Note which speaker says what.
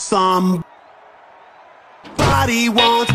Speaker 1: Somebody once